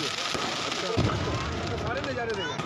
ये अच्छा, तो सारे नज़ारे देखें।